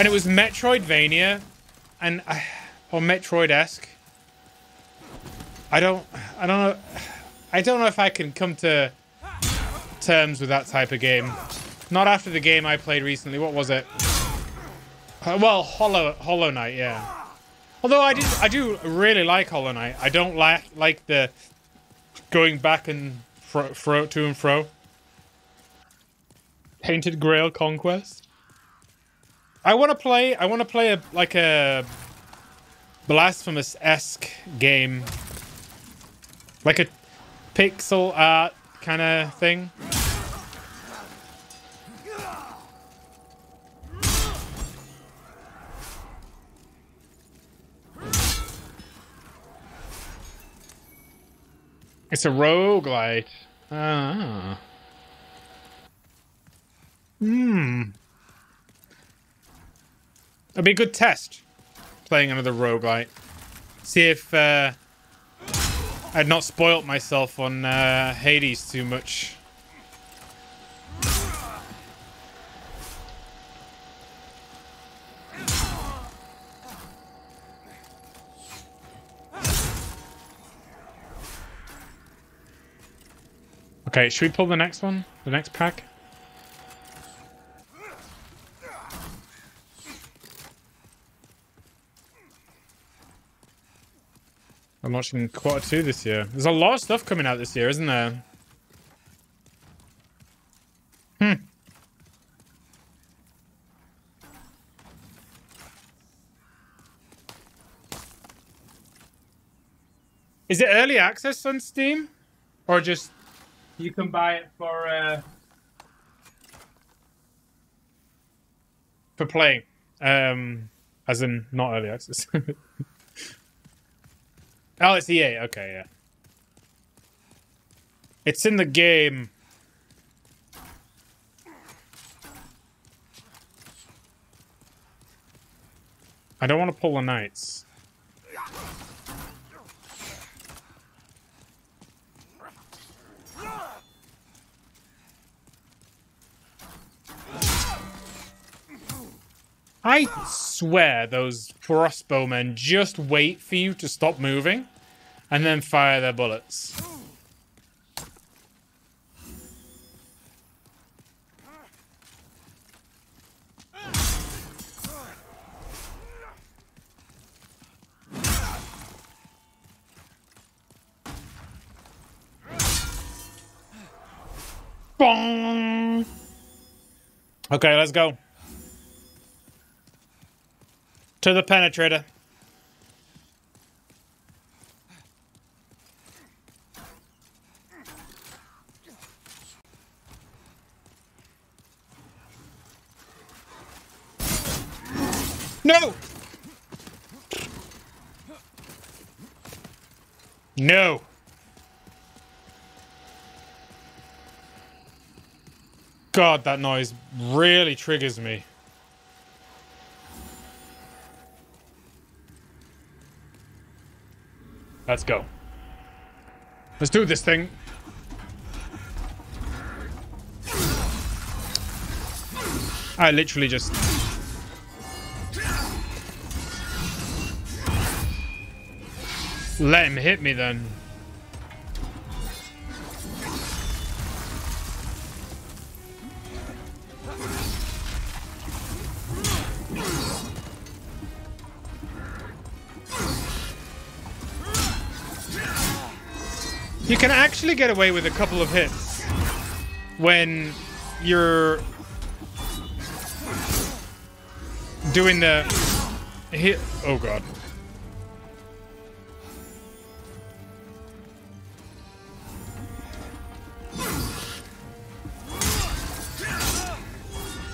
And it was Metroidvania, and I, or Metroid-esque. I don't, I don't know, I don't know if I can come to terms with that type of game. Not after the game I played recently. What was it? Uh, well, Hollow Hollow Knight, yeah. Although I do, I do really like Hollow Knight. I don't like like the going back and fro, fro to and fro. Tainted Grail Conquest. I want to play. I want to play a like a blasphemous esque game, like a pixel art kind of thing. It's a roguelite. Ah. Hmm. It'll be a good test. Playing another roguelite. See if uh, I'd not spoilt myself on uh, Hades too much. Okay, should we pull the next one? The next pack? I'm watching quarter two this year. There's a lot of stuff coming out this year, isn't there? Hmm. Is it early access on Steam? Or just you can buy it for uh, for playing, um, as in not early access. oh, it's EA. Okay, yeah. It's in the game. I don't want to pull the knights. I swear those crossbowmen just wait for you to stop moving and then fire their bullets. Bong! Okay, let's go. To the penetrator. No! No! God, that noise really triggers me. Let's go. Let's do this thing. I literally just... Let him hit me then. Can actually get away with a couple of hits when you're doing the hit. Oh god.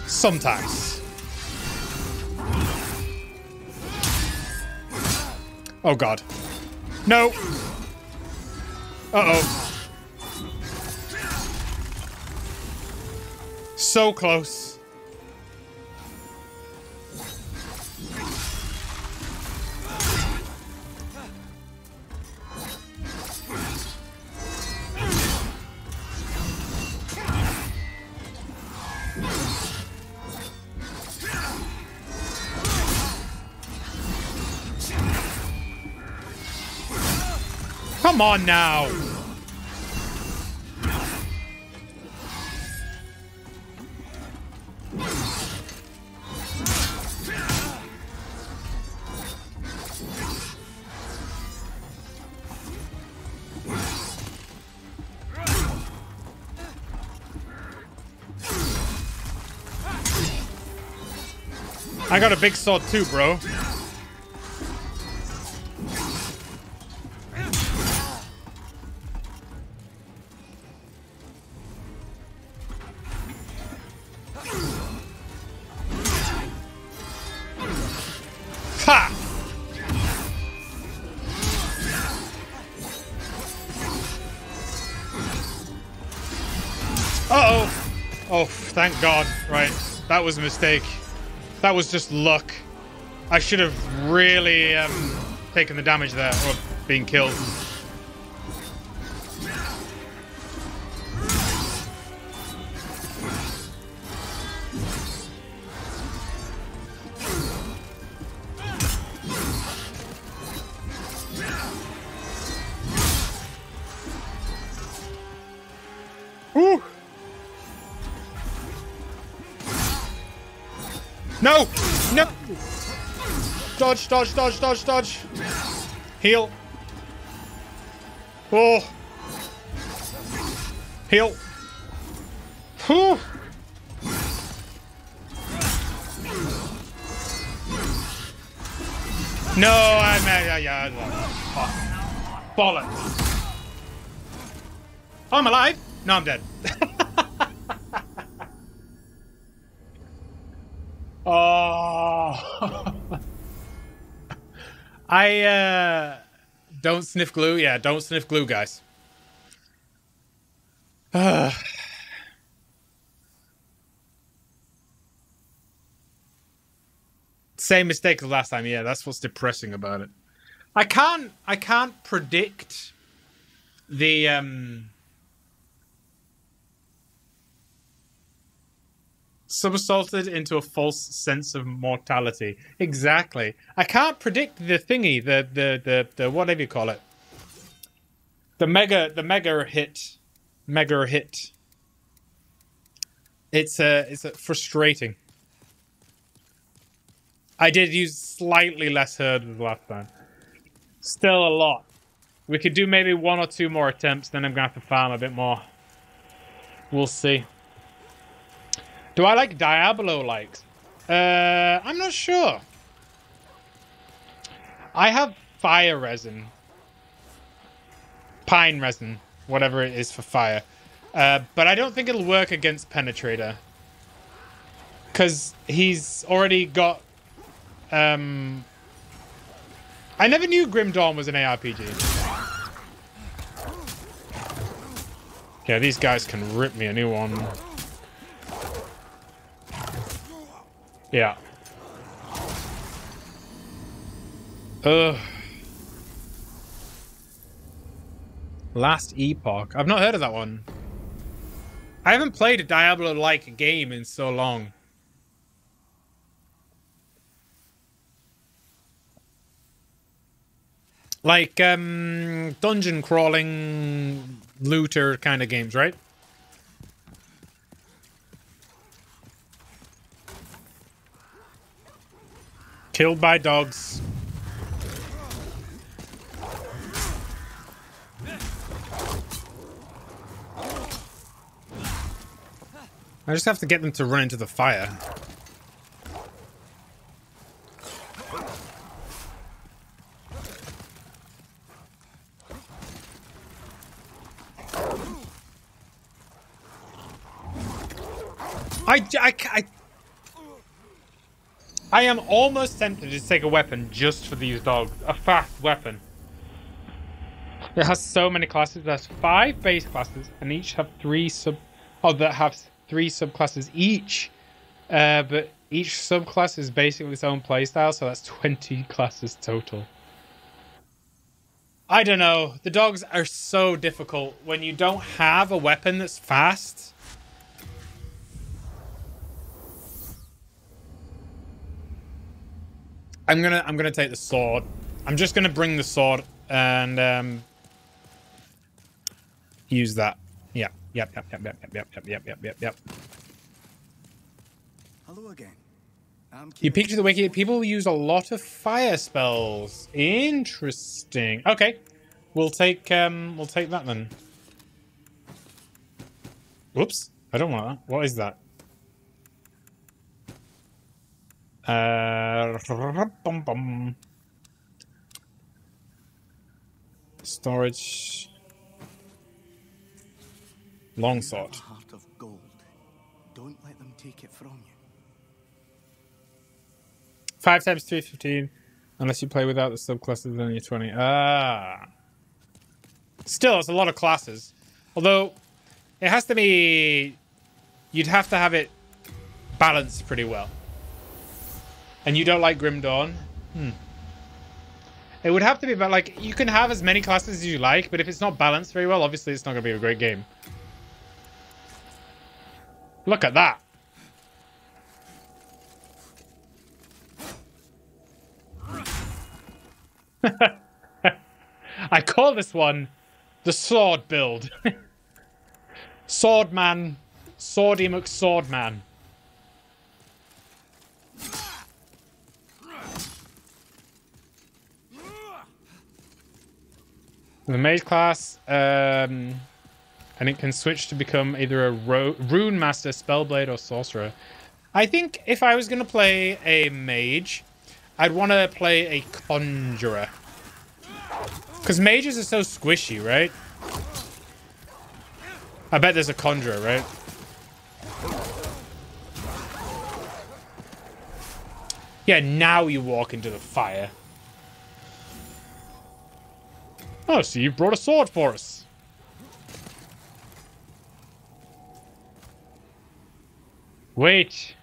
Sometimes. Oh god. No. Uh-oh. So close. Come on now. I got a big sword too, bro. Thank God. Right. That was a mistake. That was just luck. I should have really um, taken the damage there, or being killed. No! No! Dodge, dodge, dodge, dodge, dodge. Heal. Oh. Heal. Whew. No, I'm yeah, yeah, yeah. Bollocks. I'm alive. No, I'm dead. Oh. I uh don't sniff glue. Yeah, don't sniff glue, guys. Same mistake as last time. Yeah, that's what's depressing about it. I can't I can't predict the um somersaulted into a false sense of mortality. Exactly. I can't predict the thingy, the the the, the whatever you call it. The mega the mega hit. Mega hit. It's uh it's uh, frustrating. I did use slightly less hurdles last time. Still a lot. We could do maybe one or two more attempts, then I'm gonna have to farm a bit more. We'll see. Do I like Diablo likes? Uh, I'm not sure. I have fire resin. Pine resin. Whatever it is for fire. Uh, but I don't think it'll work against Penetrator. Because he's already got... Um, I never knew Grim Dawn was an ARPG. Yeah, these guys can rip me a new one. Yeah. Ugh. Last Epoch. I've not heard of that one. I haven't played a Diablo-like game in so long. Like, um, dungeon crawling, looter kind of games, right? Killed by dogs. I just have to get them to run into the fire. I, I, I, I am almost tempted to take a weapon just for these dogs. A fast weapon. It has so many classes. There's five base classes, and each have three sub... Oh, that have three subclasses each. Uh, but each subclass is basically its own playstyle, so that's 20 classes total. I don't know. The dogs are so difficult when you don't have a weapon that's fast. I'm gonna I'm gonna take the sword. I'm just gonna bring the sword and um, use that. Yeah. Yep. Yep. Yep. Yep. Yep. Yep. Yep. Yep. Yep. Yep. Yep. Hello again. You keeping peek to the wiki. People use a lot of fire spells. Interesting. Okay, we'll take um, we'll take that then. Whoops! I don't want that. What is that? Uh, bum, bum. Storage. Longsword. heart of gold. Don't let them take it from you. Five times three fifteen, unless you play without the subclasses, then you're twenty. Ah, still, it's a lot of classes. Although, it has to be. You'd have to have it balanced pretty well. And you don't like Grim Dawn? Hmm. It would have to be, but like you can have as many classes as you like, but if it's not balanced very well, obviously it's not going to be a great game. Look at that. I call this one the sword build. Swordman, Swordy McSwordman. The mage class, um, and it can switch to become either a ro- rune master, spellblade, or sorcerer. I think if I was going to play a mage, I'd want to play a conjurer. Because mages are so squishy, right? I bet there's a conjurer, right? Yeah, now you walk into the fire. Oh, so you brought a sword for us. Wait.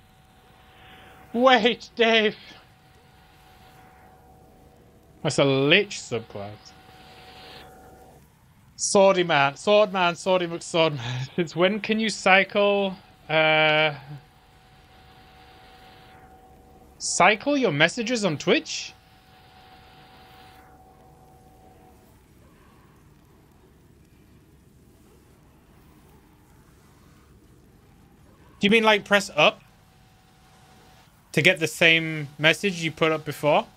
Wait, Dave. That's a lich subclass. Swordy man, sword man, swordy McSwordman. Since when can you cycle? Uh, cycle your messages on Twitch? Do you mean like press up to get the same message you put up before?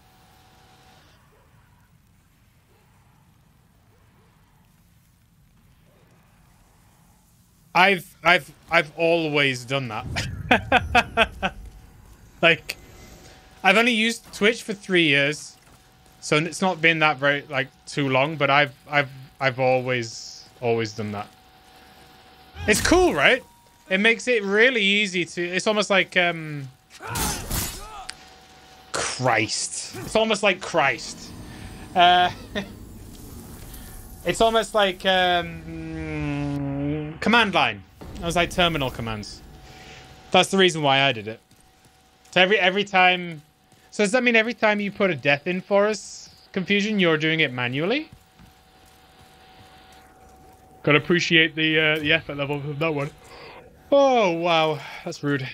I've I've I've always done that. like I've only used Twitch for 3 years. So it's not been that very like too long, but I've I've I've always always done that. It's cool, right? It makes it really easy to it's almost like um Christ. It's almost like Christ. Uh It's almost like um, command line. It was like terminal commands. That's the reason why I did it. So every every time, so does that mean every time you put a death in forest confusion, you're doing it manually? Gotta appreciate the uh, the effort level of that one. Oh wow, that's rude.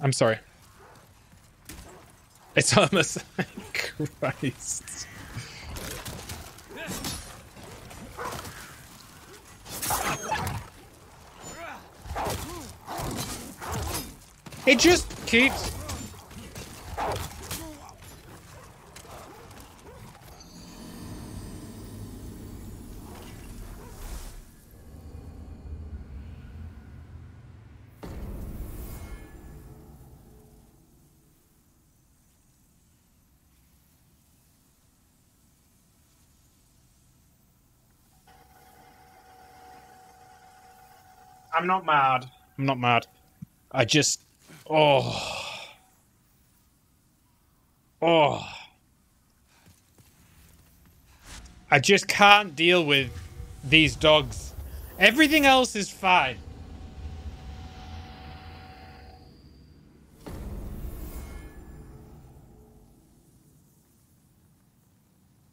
I'm sorry. It's almost Christ. It just keeps... I'm not mad. I'm not mad. I just... Oh. Oh. I just can't deal with these dogs. Everything else is fine.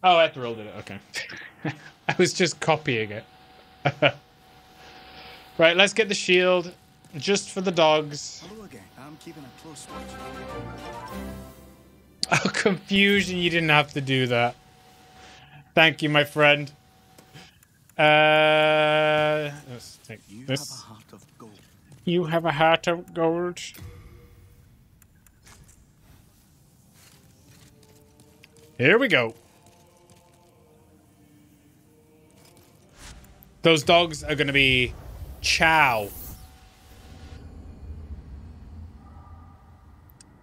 Oh, Ethereal did it. Okay. I was just copying it. right, let's get the shield. Just for the dogs. Hello again. I'm keeping a close watch. Oh, confusion. You didn't have to do that. Thank you, my friend. Uh, let's take You this. have a heart of gold. You have a heart of gold. Here we go. Those dogs are going to be chow.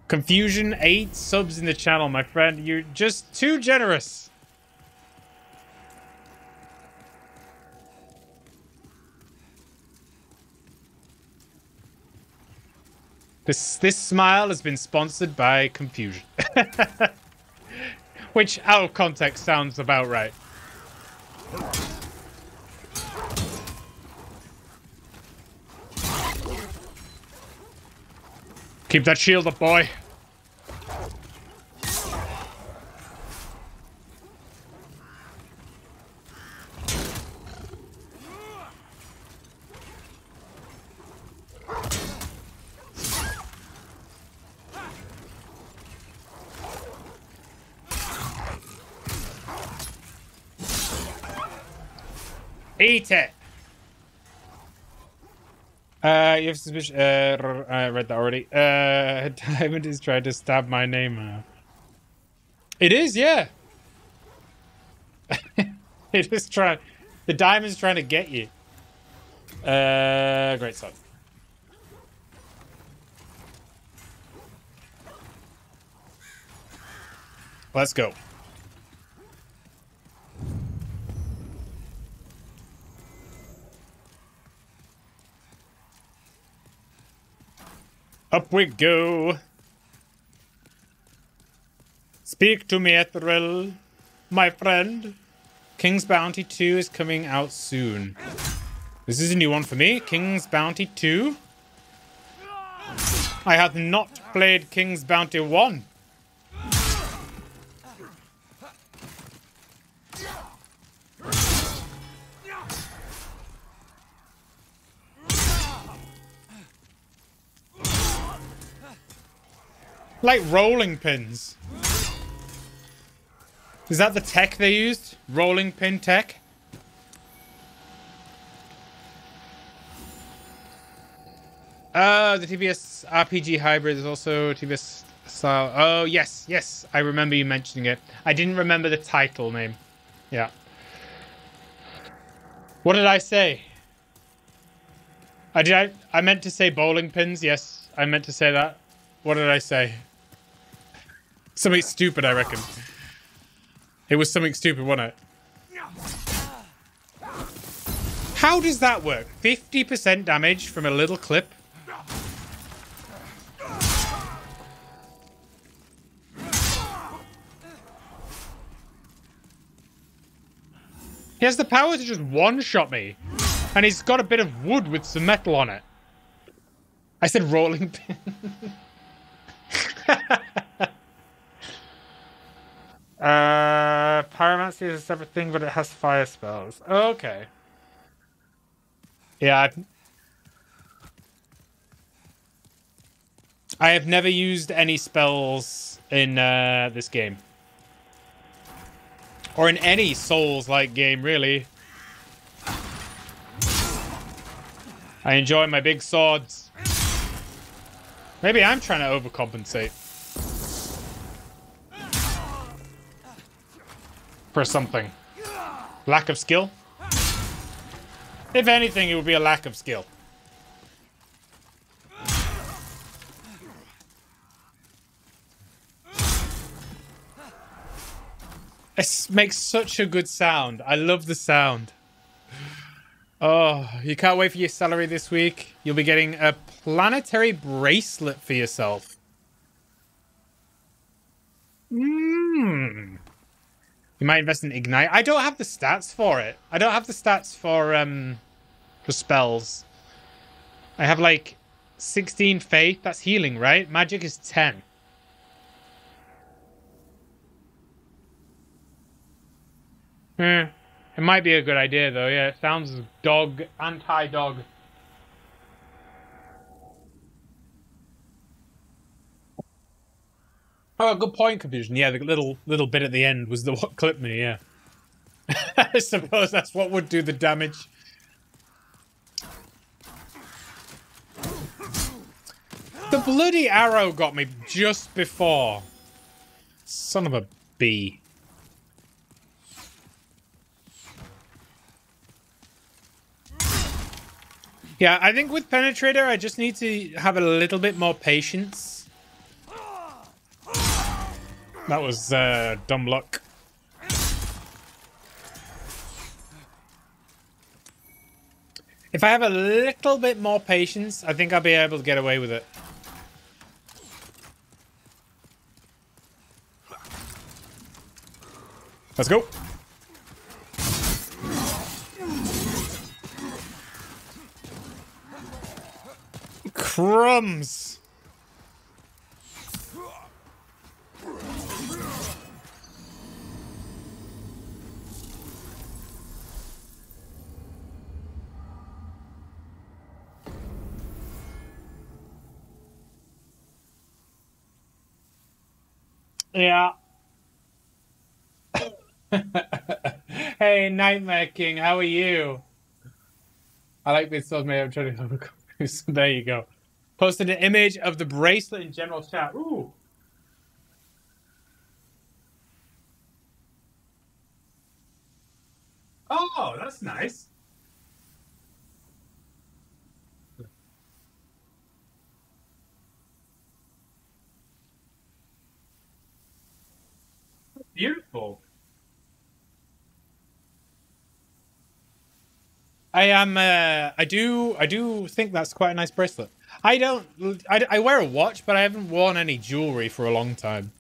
Confusion, eight subs in the channel, my friend. You're just too generous. This this smile has been sponsored by Confusion. Which out of context sounds about right. Keep that shield up, boy. Eat it. Uh, you have suspicion. Uh, I read that already. Uh, Diamond is trying to stab my name out. It is, yeah. it is trying. The diamond's trying to get you. Uh, great stuff. Let's go. Up we go. Speak to me, Ethril, my friend. King's Bounty 2 is coming out soon. This is a new one for me. King's Bounty 2. I have not played King's Bounty 1. Like rolling pins. Is that the tech they used? Rolling pin tech? Uh, the TBS RPG hybrid is also TBS style. Oh, yes, yes. I remember you mentioning it. I didn't remember the title name. Yeah. What did I say? I did. I, I meant to say bowling pins. Yes, I meant to say that. What did I say? Something stupid, I reckon. It was something stupid, wasn't it? How does that work? 50% damage from a little clip? He has the power to just one-shot me. And he's got a bit of wood with some metal on it. I said rolling pin. uh, Pyromancy is a separate thing, but it has fire spells. Okay. Yeah, I've... I have never used any spells in uh, this game. Or in any Souls-like game, really. I enjoy my big swords. Maybe I'm trying to overcompensate. For something. Lack of skill? If anything, it would be a lack of skill. It makes such a good sound. I love the sound. Oh, you can't wait for your salary this week. You'll be getting a planetary bracelet for yourself. Hmm. You might invest in Ignite. I don't have the stats for it. I don't have the stats for um for spells. I have like 16 faith. That's healing, right? Magic is 10. Hmm. It might be a good idea, though. Yeah, it sounds dog, anti-dog. Oh, good point, confusion. Yeah, the little little bit at the end was the what clipped me. Yeah. I suppose that's what would do the damage. The bloody arrow got me just before. Son of a bee. Yeah, I think with Penetrator, I just need to have a little bit more patience. That was uh, dumb luck. If I have a little bit more patience, I think I'll be able to get away with it. Let's go. Crumbs. Yeah. hey, Nightmare King, how are you? I like this. I'm trying to overcome. there you go. Posted an image of the bracelet in general chat. Ooh. Oh, that's nice. Beautiful. I am. Uh, I do. I do think that's quite a nice bracelet. I don't. I, I wear a watch, but I haven't worn any jewelry for a long time.